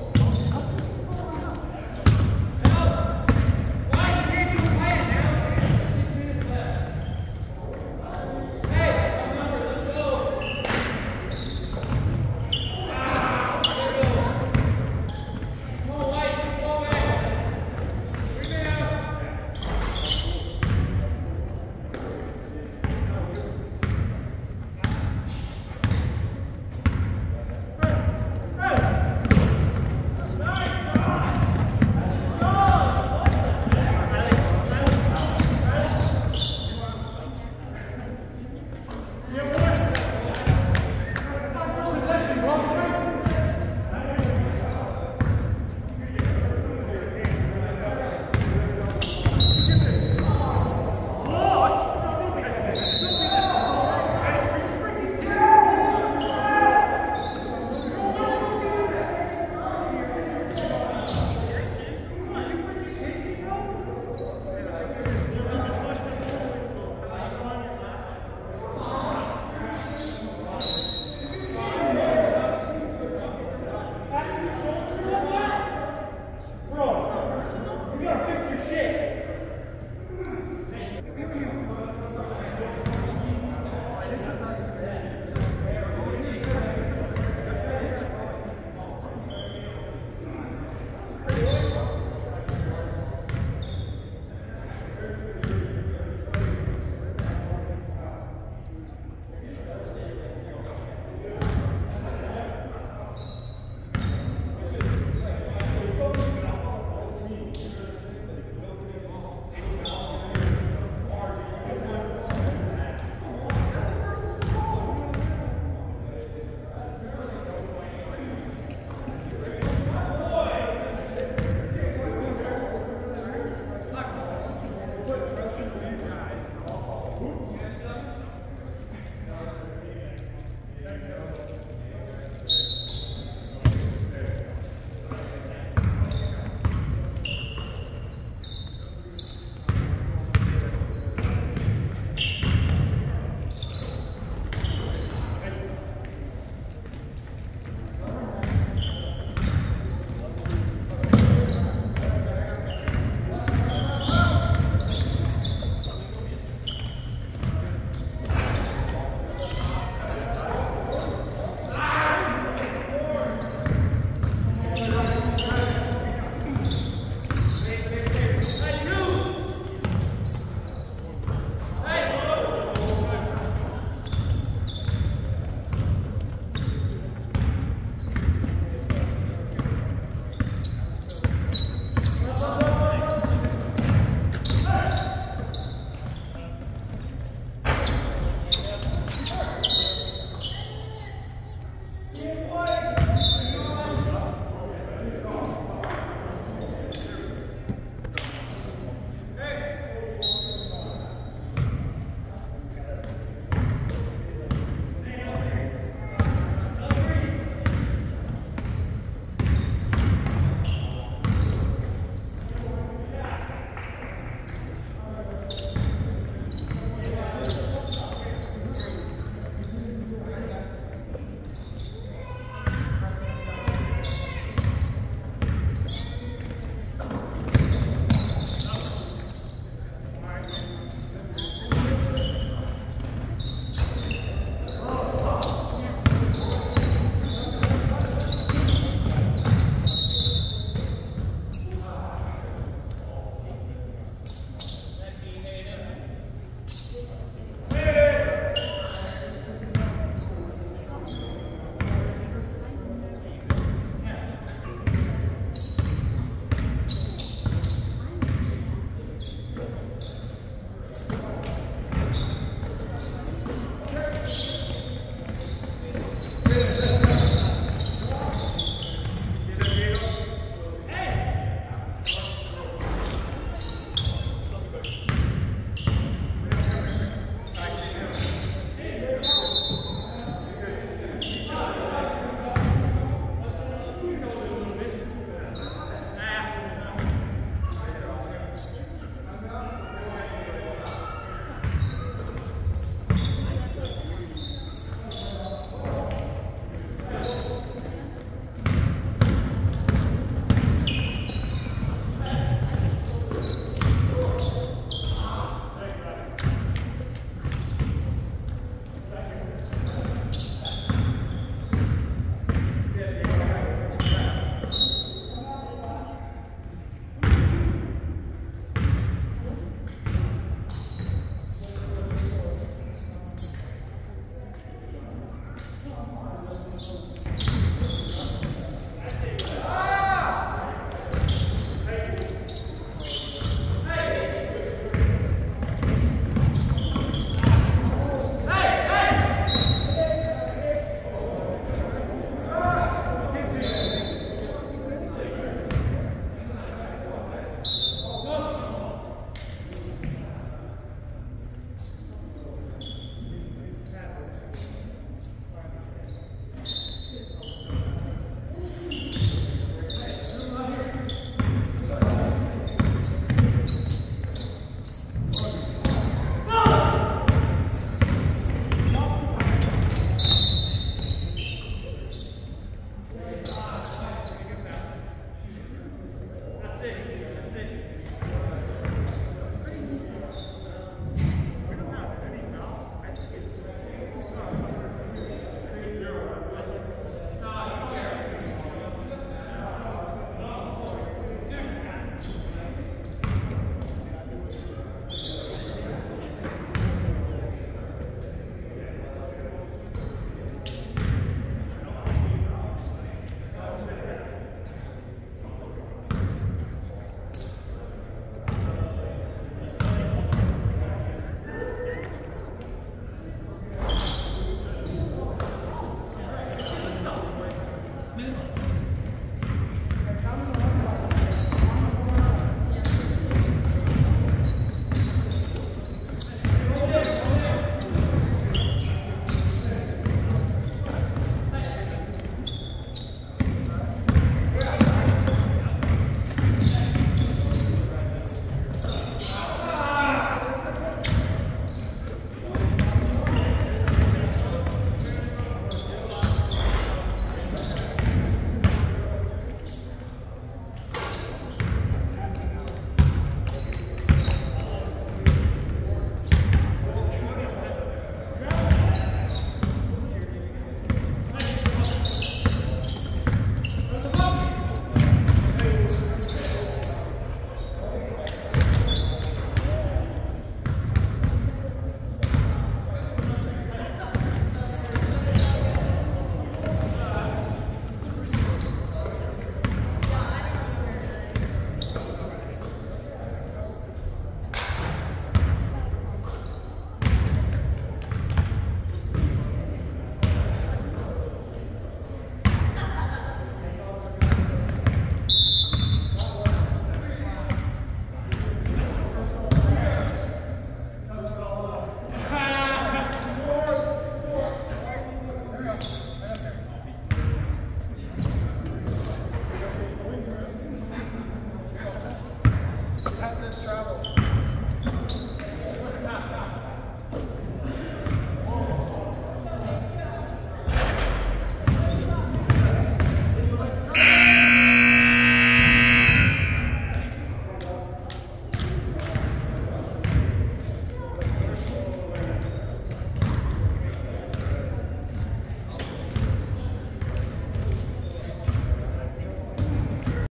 Oh.